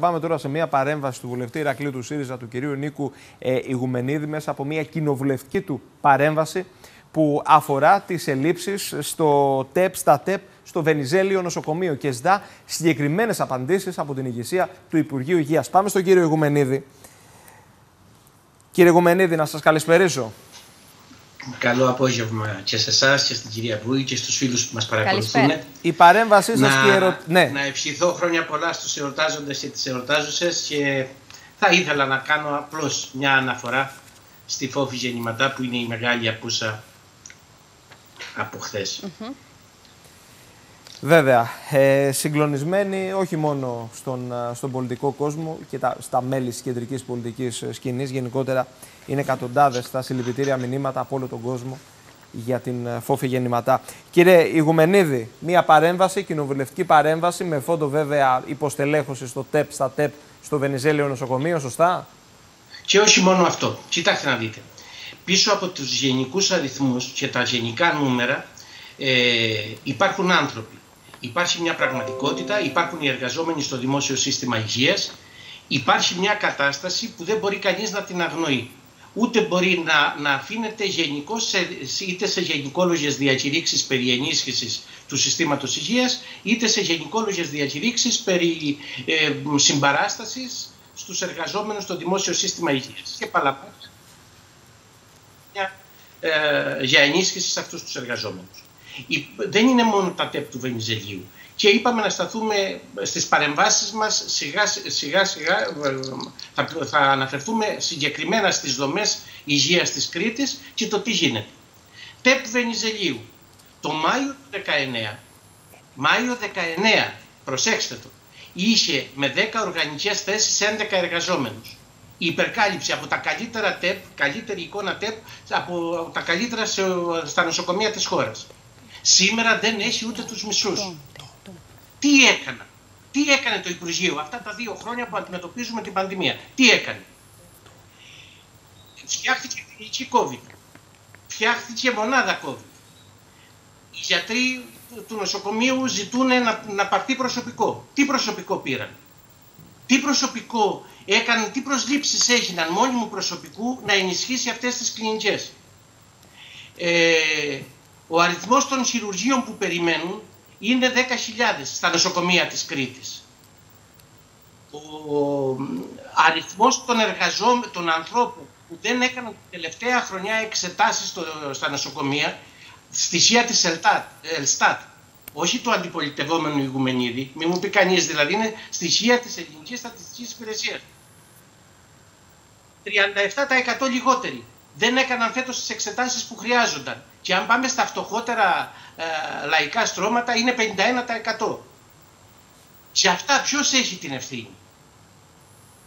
Θα πάμε τώρα σε μια παρέμβαση του βουλευτή Ηρακλείου του ΣΥΡΙΖΑ, του κυρίου Νίκου ε, Ιγουμενίδη, μέσα από μια κοινοβουλευτική του παρέμβαση που αφορά τις ελλείψεις στο ΤΕΠ, στα ΤΕΠ, στο Βενιζέλιο νοσοκομείο και ζητά συγκεκριμένες απαντήσεις από την ηγεσία του Υπουργείου Υγείας. Πάμε στον κύριο Ιγουμενίδη. Κύριε Ιγουμενίδη, να σας καλησπερίσω. Καλό απόγευμα και σε εσάς και στην κυρία Βούη και στους φίλους που μας παρακολουθούν. Η παρέμβασή σας να, και ερω... ναι. να ευχηθώ χρόνια πολλά στους ερωτάζοντες και τις ερωτάζουσες και θα ήθελα να κάνω απλώς μια αναφορά στη φόφη γεννηματά που είναι η μεγάλη απούσα από χθες. Βέβαια, ε, συγκλονισμένοι όχι μόνο στον, στον πολιτικό κόσμο και τα, στα μέλη της κεντρικής πολιτικής σκηνής, γενικότερα είναι εκατοντάδες τα συλληπιτήρια μηνύματα από όλο τον κόσμο για την φόφη γεννηματά. Κύριε Ιγουμενίδη, μία παρέμβαση, κοινοβουλευτική παρέμβαση, με φόντο βέβαια υποστελέχωση στο ΤΕΠ, στα ΤΕΠ, στο Βενιζέλιο νοσοκομείο, σωστά; Και όχι μόνο αυτό. Κοιτάξτε να δείτε. Πίσω από τους γενικούς αριθμούς και τα γενικά νούμερα ε, υπάρχουν άνθρωποι. Υπάρχει μια πραγματικότητα, υπάρχουν οι εργαζόμενοι στο δημόσιο σύστημα υγείας, υπάρχει μια κατάσταση που δεν μπορεί κανείς να την αγνοεί. Ούτε μπορεί να, να αφήνεται γενικώ σε, είτε σε γενικόλογες διακηρύξεις περί ενίσχυσης του συστήματος υγείας, είτε σε γενικόλογες διακηρύξεις περί ε, συμπαράστασης στους εργαζόμενους στο δημόσιο σύστημα υγείας. Και παλαπάτια ε, για ενίσχυση σε αυτούς τους εργαζόμενους δεν είναι μόνο τα ΤΕΠ του Βενιζελίου. Και είπαμε να σταθούμε στις παρεμβάσεις μας σιγά σιγά, σιγά θα, θα αναφερθούμε συγκεκριμένα στις δομές υγείας της Κρήτης και το τι γίνεται. ΤΕΠ Βενιζελίου. Το Μάιο του 19, Μάιο 19, προσέξτε το, είχε με 10 οργανικές θέσεις 11 εργαζόμενους. Η υπερκάλυψη από τα καλύτερα ΤΕΠ, καλύτερη εικόνα ΤΕΠ, από τα καλύτερα στα νοσοκομεία της χώρας. Σήμερα δεν έχει ούτε τους μισούς. Τι έκανα; Τι έκανε το Υπουργείο αυτά τα δύο χρόνια που αντιμετωπίζουμε την πανδημία; Τι έκανε; Φτιάχτηκε κλινική COVID. Φτιάχτηκε μονάδα COVID. Οι γιατροί του νοσοκομείου ζητούν να, να πάρθει προσωπικό. Τι προσωπικό πήραν; Τι προσωπικό έκανε, τι προσλήψεις έγιναν μόνιμου προσωπικού να ενισχύσει αυτές τις κλινικές; Ε, ο αριθμός των χειρουργείων που περιμένουν είναι 10.000 στα νοσοκομεία της Κρήτης. Ο αριθμός των εργαζόμενων, των ανθρώπων που δεν έκαναν την τελευταία χρονιά εξετάσεις στο, στα νοσοκομεία, στοιχεία της Ελστάτ, όχι του αντιπολιτευόμενου Ιγουμενίδη, μην μου πει κανείς δηλαδή, είναι στοιχεία της ελληνικής στατιστικής υπηρεσίας. 37% λιγότεροι δεν έκαναν φέτος τις εξετάσεις που χρειάζονταν. Και αν πάμε στα φτωχότερα ε, λαϊκά στρώματα είναι 51%. Για αυτά ποιος έχει την ευθύνη;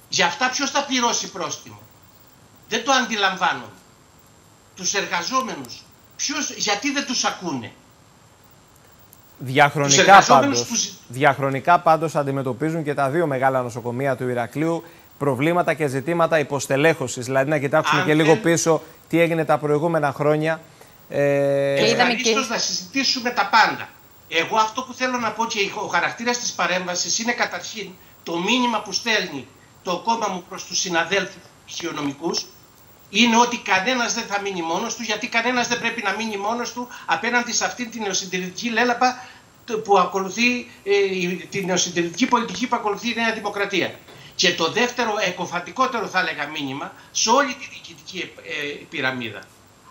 Για αυτά ποιος θα πληρώσει πρόστιμο; Δεν το αντιλαμβάνω. Τους εργαζόμενους. Ποιος, γιατί δεν τους ακούνε; Διαχρονικά πάντως, που... διαχρονικά πάντως αντιμετωπίζουν και τα δύο μεγάλα νοσοκομεία του Ηρακλείου προβλήματα και ζητήματα υποστελέχωσης. Δηλαδή να κοιτάξουμε και λίγο πίσω τι έγινε τα προηγούμενα χρόνια. Ε... Ευχαρίστως να συζητήσουμε τα πάντα. Εγώ αυτό που θέλω να πω και ο χαρακτήρας της παρέμβασης είναι καταρχήν το μήνυμα που στέλνει το κόμμα μου προς τους συναδέλφους υγειονομικούς είναι ότι κανένας δεν θα μείνει μόνος του γιατί κανένας δεν πρέπει να μείνει μόνος του απέναντι σε αυτήν την νεοσυντηρητική λέλαπα που ακολουθεί, ε, την νεοσυντηρητική πολιτική που ακολουθεί η Νέα Δημοκρατία. Και το δεύτερο, εκοφαντικότερο θα έλεγα μήνυμα, σε όλη τη διοικητική ε, πυραμίδα.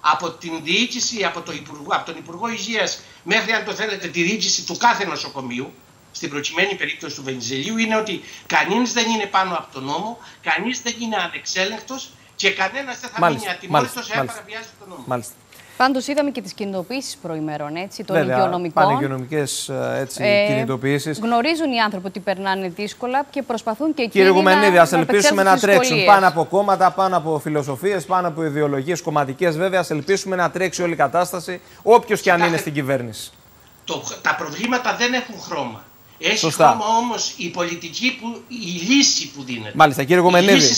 Από την διοίκηση, από, το Υπουργό, από τον Υπουργό Υγείας μέχρι αν το θέλετε τη διοίκηση του κάθε νοσοκομείου, στην προκειμένη περίπτωση του Βενιζελίου, είναι ότι κανείς δεν είναι πάνω από τον νόμο, κανείς δεν είναι ανεξέλεγκτος και κανένας δεν θα μείνει ατιμόρυτος εάν παραβιάζει τον νόμο. Μάλιστα. Πάντως είδαμε και τις κινητοποιήσεις προημερών έτσι, των Βέβαια, υγειονομικών. Πανηγειονομικέ ε, κινητοποιήσεις. Γνωρίζουν οι άνθρωποι ότι περνάνε δύσκολα και προσπαθούν και εκείνοι. Κύριε Γουμενίδη, ας ελπίσουμε να τρέξουν πάνω από κόμματα, πάνω από φιλοσοφίες, πάνω από ιδεολογίες κομματικές. Βέβαια, ας ελπίσουμε να τρέξει όλη η κατάσταση, όποιος και αν είναι στην κυβέρνηση. Το, τα προβλήματα δεν έχουν χρώμα. Έχει Σωστά. χρώμα όμως η πολιτική, που, η λύση που δίνεται. Μάλιστα, κύριε Γουμενίδη.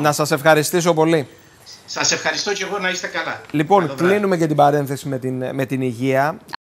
Να σας ευχαριστήσω πολύ. Σας ευχαριστώ και εγώ να είστε καλά. Λοιπόν, κλείνουμε και την παρένθεση με την, με την υγεία.